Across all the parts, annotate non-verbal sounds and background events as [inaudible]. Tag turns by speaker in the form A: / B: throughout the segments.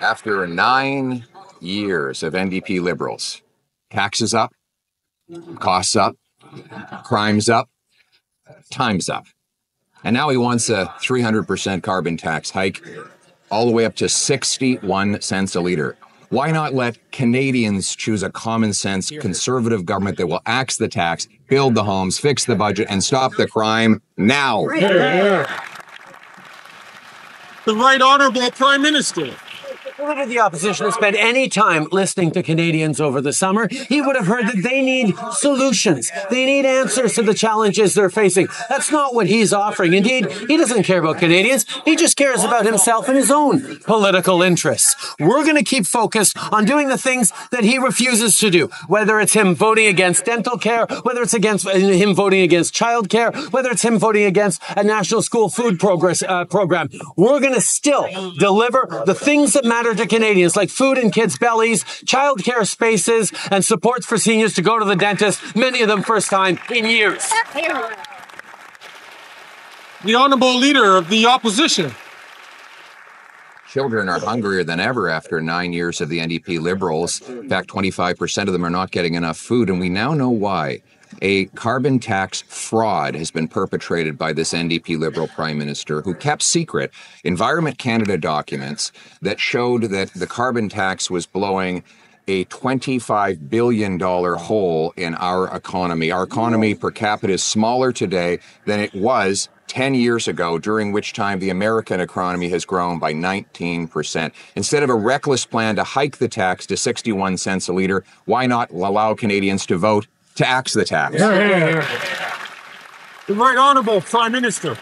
A: After nine years of NDP Liberals, taxes up, costs up, crimes up, time's up. And now he wants a 300% carbon tax hike, all the way up to 61 cents a litre. Why not let Canadians choose a common sense conservative government that will axe the tax, build the homes, fix the budget, and stop the crime now?
B: The Right Honourable Prime Minister.
C: If the opposition had spent any time listening to Canadians over the summer, he would have heard that they need solutions. They need answers to the challenges they're facing. That's not what he's offering. Indeed, he doesn't care about Canadians. He just cares about himself and his own political interests. We're going to keep focused on doing the things that he refuses to do, whether it's him voting against dental care, whether it's against uh, him voting against child care, whether it's him voting against a national school food progress uh, program. We're going to still deliver the things that matter to Canadians, like food in kids' bellies, childcare spaces, and supports for seniors to go to the dentist, many of them first time in years.
B: The Honourable Leader of the Opposition.
A: Children are hungrier than ever after nine years of the NDP Liberals. In fact, 25% of them are not getting enough food, and we now know why. A carbon tax fraud has been perpetrated by this NDP Liberal Prime Minister who kept secret Environment Canada documents that showed that the carbon tax was blowing a $25 billion hole in our economy. Our economy per capita is smaller today than it was 10 years ago, during which time the American economy has grown by 19%. Instead of a reckless plan to hike the tax to 61 cents a litre, why not allow Canadians to vote to axe the tax?
B: The Right Honourable Prime Minister.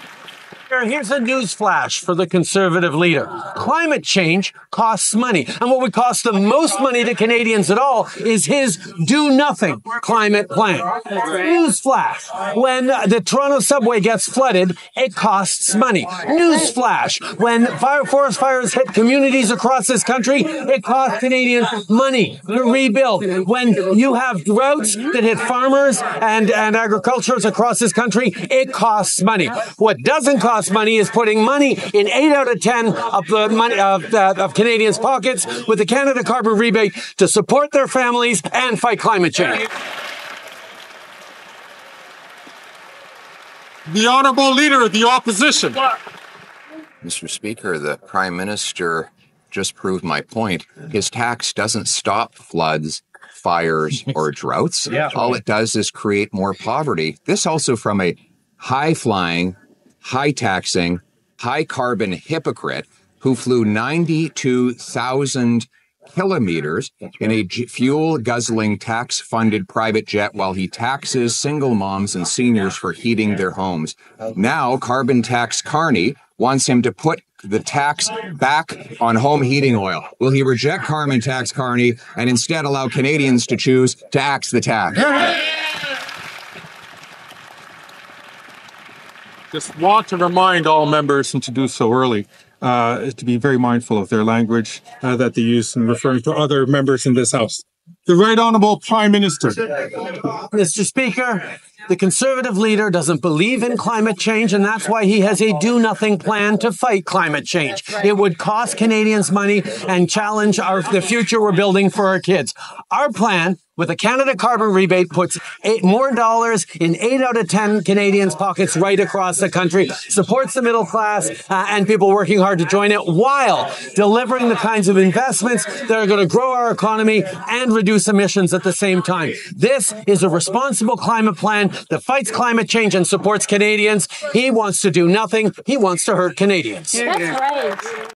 C: Here's a news flash for the conservative leader. Climate change costs money. And what would cost the most money to Canadians at all is his do nothing climate plan. News flash. When the Toronto subway gets flooded, it costs money. News flash. When fire, forest fires hit communities across this country, it costs Canadians money to rebuild. When you have droughts that hit farmers and, and agriculturists across this country, it costs money. What doesn't cost money is putting money in eight out of ten of the money of, uh, of Canadians' pockets with the Canada Carbon Rebate to support their families and fight climate change.
B: The Honourable Leader of the Opposition.
A: Mr. Speaker, the Prime Minister just proved my point. His tax doesn't stop floods, fires, [laughs] or droughts.
C: Yeah.
A: All it does is create more poverty. This also from a high flying, high taxing, high carbon hypocrite who flew 92,000 kilometers in a fuel guzzling tax funded private jet while he taxes single moms and seniors for heating their homes. Now, carbon tax Carney wants him to put the tax back on home heating oil. Will he reject carbon tax Carney and instead allow Canadians to choose to axe the tax?
B: Just want to remind all members, and to do so early, uh, to be very mindful of their language uh, that they use in referring to other members in this House. The Right Honourable Prime Minister.
C: Mr. Speaker, the conservative leader doesn't believe in climate change, and that's why he has a do nothing plan to fight climate change. It would cost Canadians money and challenge our, the future we're building for our kids. Our plan with a Canada carbon rebate puts eight more dollars in eight out of 10 Canadians' pockets right across the country, supports the middle class uh, and people working hard to join it while delivering the kinds of investments that are going to grow our economy and reduce emissions at the same time. This is a responsible climate plan that fights climate change and supports Canadians. He wants to do nothing. He wants to hurt Canadians.
D: That's right.